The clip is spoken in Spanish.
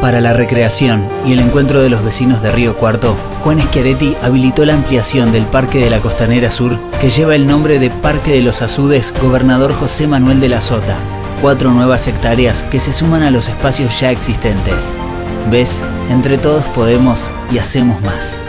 Para la recreación y el encuentro de los vecinos de Río Cuarto, Juan Schiaretti habilitó la ampliación del Parque de la Costanera Sur, que lleva el nombre de Parque de los Azudes Gobernador José Manuel de la Sota. Cuatro nuevas hectáreas que se suman a los espacios ya existentes. ¿Ves? Entre todos podemos y hacemos más.